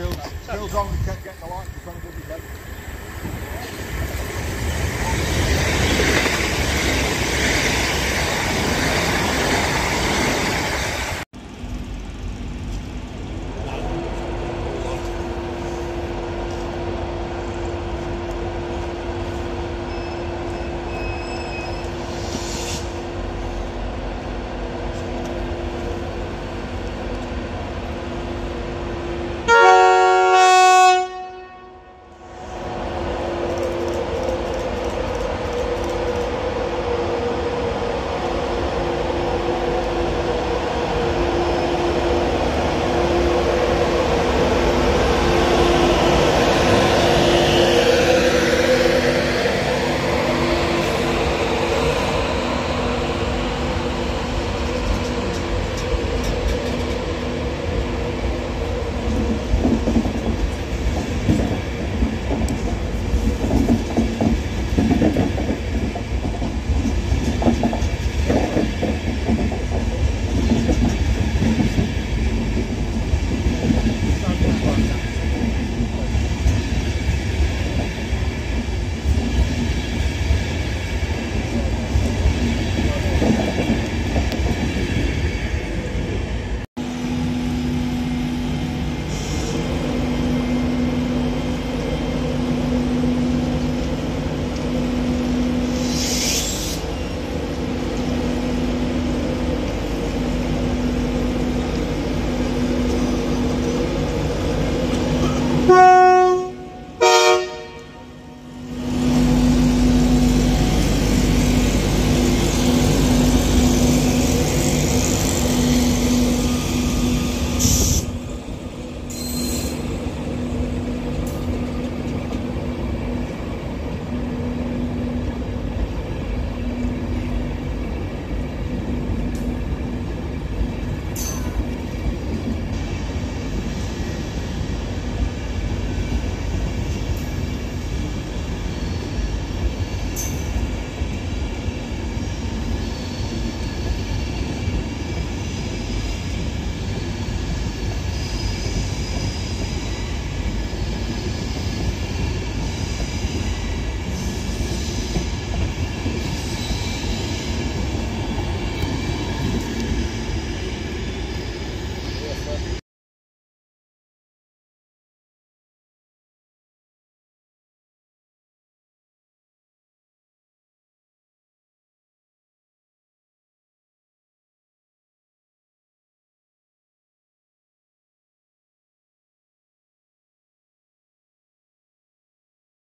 Bill's, Bill's only kept getting the light in front of his